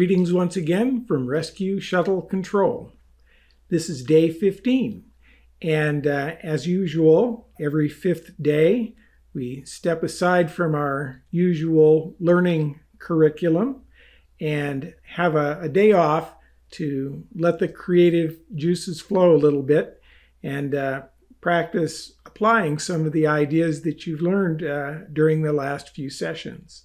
Greetings once again from Rescue Shuttle Control. This is day 15, and uh, as usual, every fifth day we step aside from our usual learning curriculum and have a, a day off to let the creative juices flow a little bit and uh, practice applying some of the ideas that you've learned uh, during the last few sessions.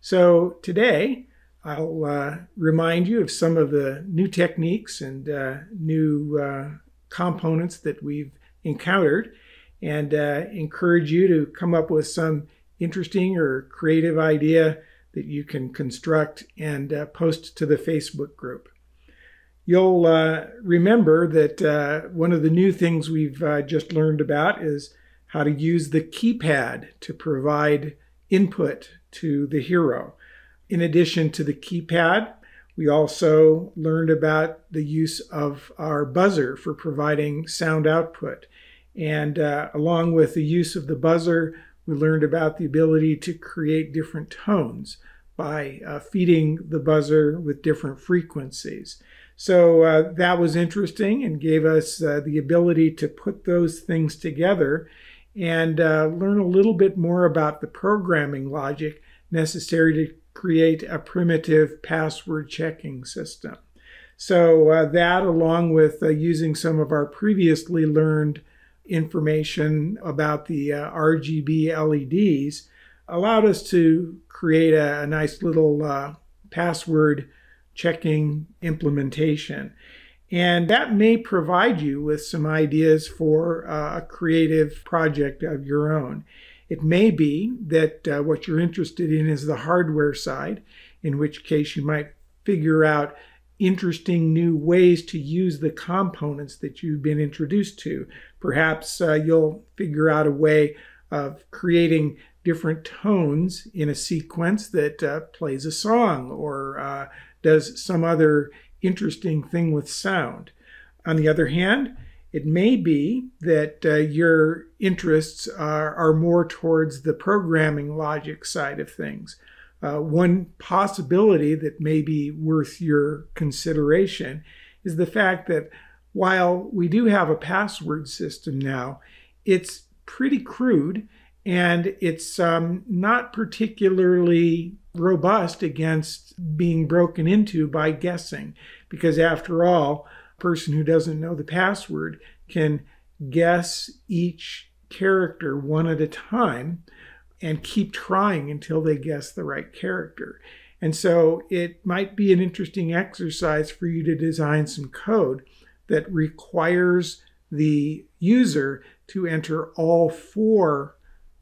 So today, I'll uh, remind you of some of the new techniques and uh, new uh, components that we've encountered and uh, encourage you to come up with some interesting or creative idea that you can construct and uh, post to the Facebook group. You'll uh, remember that one of the new things we've just learned about is how to use the keypad to provide input to the hero. In addition to the keypad, we also learned about the use of our buzzer for providing sound output. And uh, along with the use of the buzzer, we learned about the ability to create different tones by uh, feeding the buzzer with different frequencies. So uh, that was interesting and gave us uh, the ability to put those things together and uh, learn a little bit more about the programming logic necessary to create a primitive password checking system. So uh, that along with uh, using some of our previously learned information about the uh, RGB LEDs allowed us to create a, a nice little uh, password checking implementation. And that may provide you with some ideas for uh, a creative project of your own. It may be that uh, what you're interested in is the hardware side, in which case you might figure out interesting new ways to use the components that you've been introduced to. Perhaps uh, you'll figure out a way of creating different tones in a sequence that uh, plays a song or uh, does some other interesting thing with sound. On the other hand, it may be that uh, your interests are, are, more towards the programming logic side of things. Uh, one possibility that may be worth your consideration is the fact that while we do have a password system now, it's pretty crude and it's um, not particularly robust against being broken into by guessing because after all person who doesn't know the password can guess each character one at a time and keep trying until they guess the right character. And so it might be an interesting exercise for you to design some code that requires the user to enter all four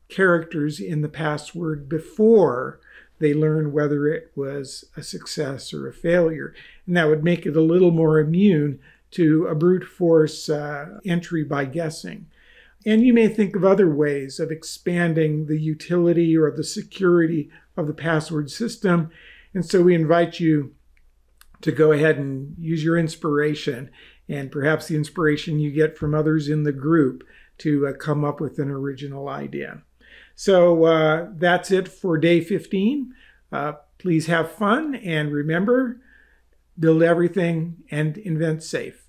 characters in the password before they learn whether it was a success or a failure. And that would make it a little more immune to a brute force uh, entry by guessing. And you may think of other ways of expanding the utility or the security of the password system. And so we invite you to go ahead and use your inspiration and perhaps the inspiration you get from others in the group to uh, come up with an original idea. So uh, that's it for day 15. Uh, please have fun and remember, build everything and invent safe.